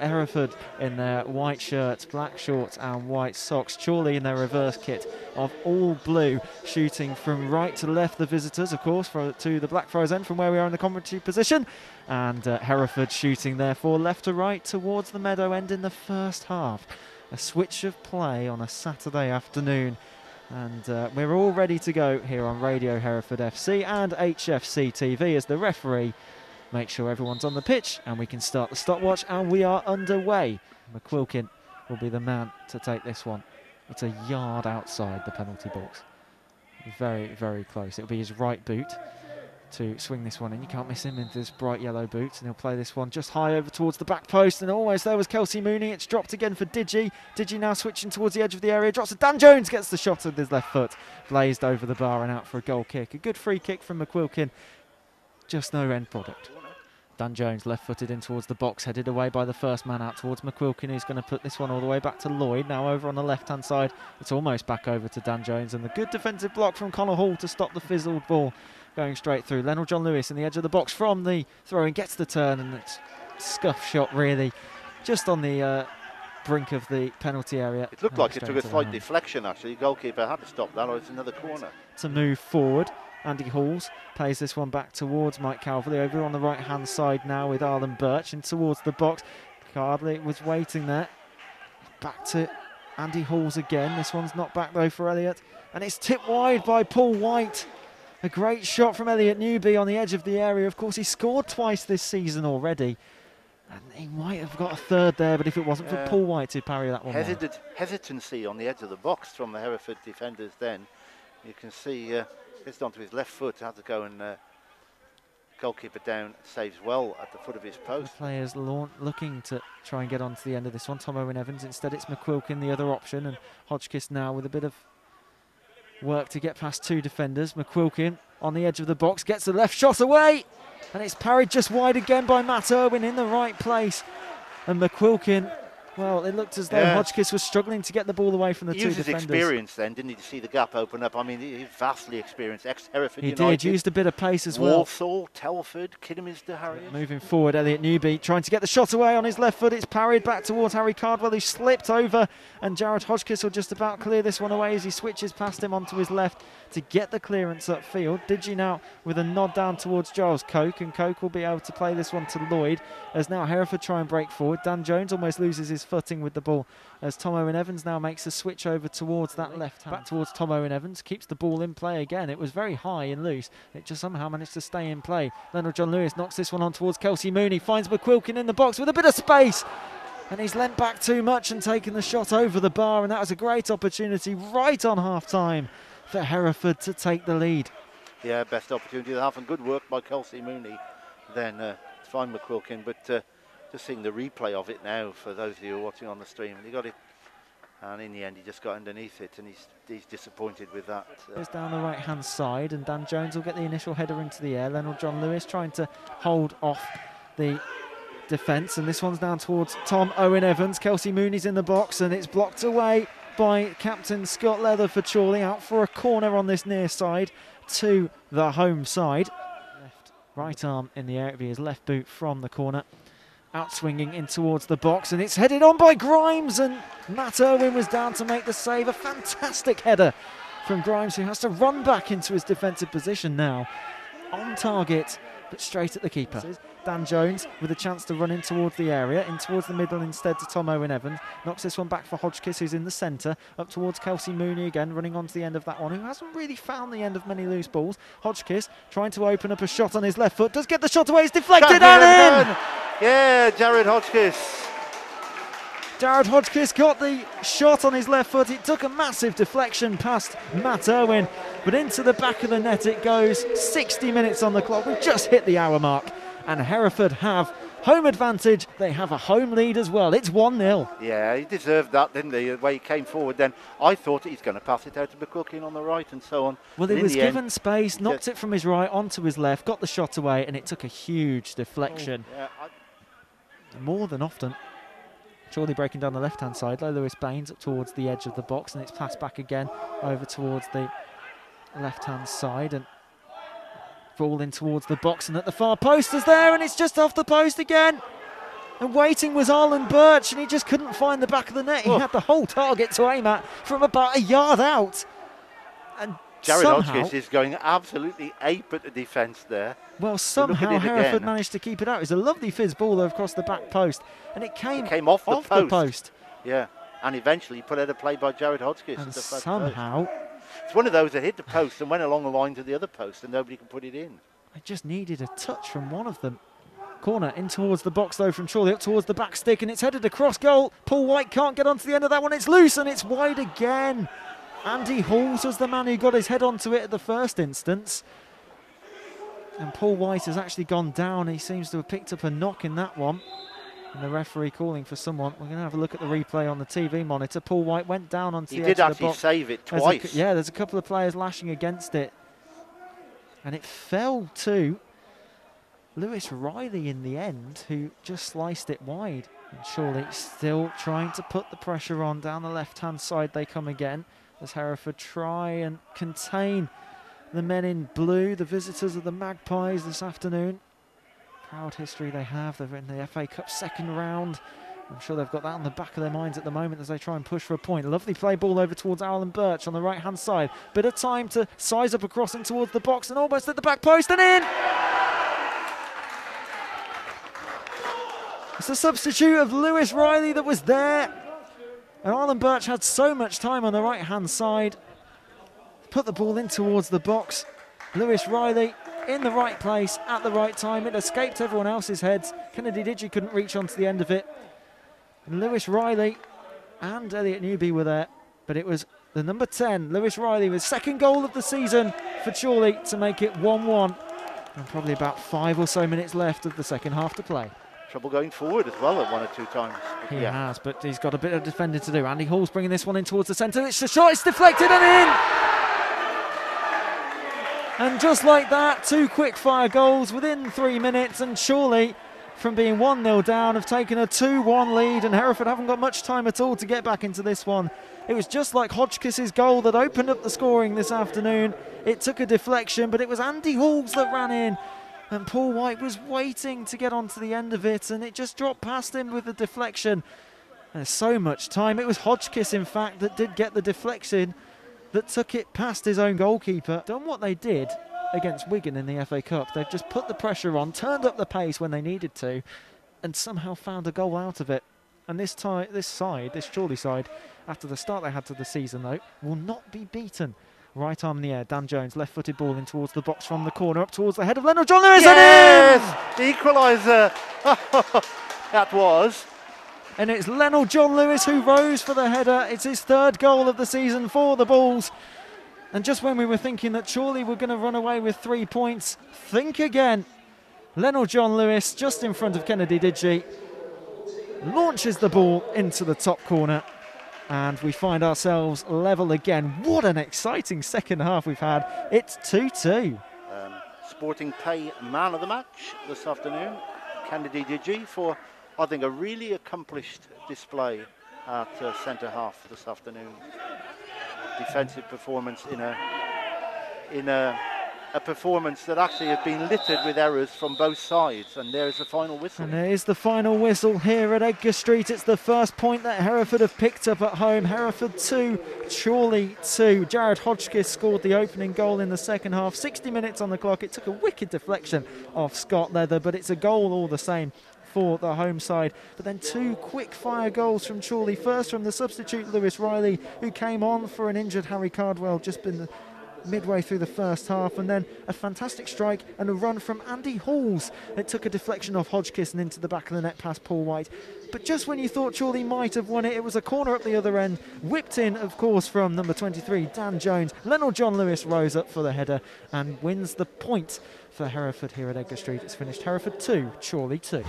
Hereford in their white shirts, black shorts, and white socks. Chorley in their reverse kit of all blue, shooting from right to left. The visitors, of course, for, to the Blackfriars end from where we are in the commentary position. And uh, Hereford shooting therefore left to right towards the meadow end in the first half. A switch of play on a Saturday afternoon. And uh, we're all ready to go here on Radio Hereford FC and HFC TV as the referee makes sure everyone's on the pitch and we can start the stopwatch and we are underway. McQuilkin will be the man to take this one. It's a yard outside the penalty box. Very, very close. It'll be his right boot to swing this one in. You can't miss him in this bright yellow boots, and he'll play this one just high over towards the back post. And almost there was Kelsey Mooney. It's dropped again for Digie. Digie now switching towards the edge of the area. Drops it. Dan Jones gets the shot with his left foot, blazed over the bar and out for a goal kick. A good free kick from McQuilkin. Just no end product. Dan Jones left footed in towards the box, headed away by the first man out towards McQuilkin, who's going to put this one all the way back to Lloyd. Now over on the left hand side, it's almost back over to Dan Jones, and the good defensive block from Connor Hall to stop the fizzled ball going straight through. Lennell John Lewis in the edge of the box from the throwing, gets the turn, and it's scuff shot really just on the uh, brink of the penalty area. It looked like it took a slight deflection actually. The goalkeeper had to stop that, or it's another corner. To move forward. Andy Halls plays this one back towards Mike Calveley over on the right hand side now with Arlen Birch and towards the box. Calveley was waiting there. Back to Andy Halls again. This one's not back though for Elliot. And it's tipped wide by Paul White. A great shot from Elliot Newby on the edge of the area. Of course, he scored twice this season already. And he might have got a third there, but if it wasn't for Paul White to parry that one. Hesitant, hesitancy on the edge of the box from the Hereford defenders then. You can see uh, gets onto his left foot, had to go and uh, goalkeeper down, saves well at the foot of his post. The players looking to try and get onto the end of this one. Tom Owen Evans, instead it's McQuilkin, the other option, and Hodgkiss now with a bit of work to get past two defenders. McQuilkin on the edge of the box, gets the left shot away, and it's parried just wide again by Matt Urwin in the right place. And McQuilkin well, it looked as though yeah. Hodgkiss was struggling to get the ball away from the he two used defenders. his experience then, didn't he, to see the gap open up? I mean, he's vastly experienced, ex-Hereford He United. did, used a bit of pace as well. Walsall, Telford, Kidderminster, Harriers. Moving forward, Elliot Newby trying to get the shot away on his left foot. It's parried back towards Harry Cardwell, who slipped over, and Jared Hodgkiss will just about clear this one away as he switches past him onto his left to get the clearance upfield. Digie now with a nod down towards Giles Coke, and Coke will be able to play this one to Lloyd as now Hereford try and break forward. Dan Jones almost loses his footing with the ball as Tom Owen Evans now makes a switch over towards that left hand. Back towards Tom Owen Evans, keeps the ball in play again. It was very high and loose. It just somehow managed to stay in play. Leonard John Lewis knocks this one on towards Kelsey Mooney, finds McQuilkin in the box with a bit of space. And he's lent back too much and taken the shot over the bar, and that was a great opportunity right on half time for Hereford to take the lead. Yeah, best opportunity of the half, and good work by Kelsey Mooney. Then uh, find McQuilkin, but uh, just seeing the replay of it now for those of you watching on the stream. He got it, and in the end, he just got underneath it, and he's he's disappointed with that. Goes down the right hand side, and Dan Jones will get the initial header into the air. Leonard John Lewis trying to hold off the defence, and this one's down towards Tom Owen Evans. Kelsey Mooney's in the box, and it's blocked away by captain Scott Leather for Chorley out for a corner on this near side to the home side. Left right arm in the air, it be his left boot from the corner out swinging in towards the box and it's headed on by Grimes and Matt Urwin was down to make the save. A fantastic header from Grimes who has to run back into his defensive position now. On target but straight at the keeper. Dan Jones with a chance to run in towards the area, in towards the middle instead to Tom Owen Evans. Knocks this one back for Hodgkiss, who's in the centre, up towards Kelsey Mooney again, running onto the end of that one, who hasn't really found the end of many loose balls. Hodgkiss trying to open up a shot on his left foot, does get the shot away, it's deflected and in! Yeah, Jared Hodgkiss. Jared Hodgkiss got the shot on his left foot. It took a massive deflection past Matt Urwin, but into the back of the net it goes. 60 minutes on the clock. We've just hit the hour mark and Hereford have home advantage. They have a home lead as well. It's 1 0. Yeah, he deserved that, didn't he? The way he came forward then. I thought he's going to pass it out to McQuilkin on the right and so on. Well, he was given end, space, knocked it from his right onto his left, got the shot away, and it took a huge oh, deflection. Oh, yeah, More than often. Surely breaking down the left hand side. Low Lewis Baines up towards the edge of the box, and it's passed back again over towards the left hand side. And Ball in towards the box and at the far post is there and it's just off the post again. And waiting was Arlen Birch, and he just couldn't find the back of the net. He Oh. had the whole target to aim at from about a yard out. And Jared somehow, is going absolutely ape at the defence there. well, somehow Hereford again. managed to keep it out. It's a lovely fizz ball though across the back post, and it came, It came off the off post. the post. Yeah. And eventually put out a play by Jared Hodgkiss And front post. somehow, It's one of those that hit the post and went along the line to the other post and nobody can put it in. I just needed a touch from one of them. Corner in towards the box though from Chorley, up towards the back stick, and it's headed across goal. Paul White can't get onto the end of that one. It's loose and it's wide again. Andy Halls was the man who got his head onto it at the first instance. And Paul White has actually gone down. He seems to have picked up a knock in that one. And the referee calling for someone. We're going to have a look at the replay on the TV monitor. Paul White went down onto He the did edge of the actually box. save it There's a twice. yeah, there's a couple of players lashing against it. And it fell to Lewis Riley in the end, who just sliced it wide. And surely still trying to put the pressure on down the left hand side. They come again as Hereford try and contain the men in blue, the visitors of the Magpies this afternoon. Proud history they have. They're in the FA Cup second round. I'm sure they've got that on the back of their minds at the moment as they try and push for a point. Lovely play ball over towards Arlen Birch on the right hand side. Bit of time to size up a crossing towards the box and almost at the back post and in! It's the substitute of Lewis Riley that was there. And Arlen Birch had so much time on the right hand side. Put the ball in towards the box. Lewis Riley in the right place at the right time. It escaped everyone else's heads. Kennedy Digie couldn't reach onto the end of it. And Lewis Riley and Elliot Newby were there, but it was the number 10, Lewis Riley, with second goal of the season for Chorley to make it 1 1. And probably about five or so minutes left of the second half to play. Trouble going forward as well at one or two times. But He yeah. has, but he's got a bit of defending to do. Andy Halls bringing this one in towards the centre. It's a shot, it's deflected and in! And just like that, two quick fire goals within three minutes, and surely from being 1 0 down, have taken a 2 1 lead, and Hereford haven't got much time at all to get back into this one. It was just like Hodgkiss's goal that opened up the scoring this afternoon. It took a deflection, but it was Andy Halls that ran in. And Paul White was waiting to get onto the end of it, and it just dropped past him with the deflection. There's so much time. It was Hodgkiss, in fact, that did get the deflection that took it past his own goalkeeper. Done what they did against Wigan in the FA Cup. They've just put the pressure on, turned up the pace when they needed to, and somehow found a goal out of it. And this time, this side, this Chorley side, after the start they had to the season, though, will not be beaten. Right arm in the air, Dan Jones, left-footed ball in towards the box from the corner, up towards the head of Leonard John Lewis, and in! Yes! Equaliser. that was. And it's Lennell John Lewis who rose for the header. It's his third goal of the season for the Bulls. And just when we were thinking that surely we're going to run away with three points, think again. Lennell John Lewis, just in front of Kennedy Digie, launches the ball into the top corner. And we find ourselves level again. What an exciting second half we've had. It's 2 2. Um, Sporting Pay Man of the Match this afternoon. Kennedy Digie for, I think, a really accomplished display at uh, centre half this afternoon. Defensive performance in a in a, a performance that actually has been littered with errors from both sides. And there's the final whistle. And there is the final whistle here at Edgar Street. It's the first point that Hereford have picked up at home. Hereford 2, Chorley 2. Jared Hodgkiss scored the opening goal in the second half. 60 minutes on the clock. It took a wicked deflection off Scott Leather, but it's a goal all the same for the home side. But then two quick fire goals from Chorley. First from the substitute Lewis Riley, who came on for an injured Harry Cardwell just the midway through the first half, and then a fantastic strike and a run from Andy Halls. It took a deflection off Hodgkiss and into the back of the net past Paul White. But just when you thought Chorley might have won it, it was a corner up the other end, whipped in, of course, from number 23, Dan Jones. Lennell John Lewis rose up for the header and wins the point for Hereford here at Edgar Street. It's finished Hereford 2, Chorley 2.